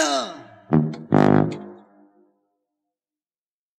Hannah.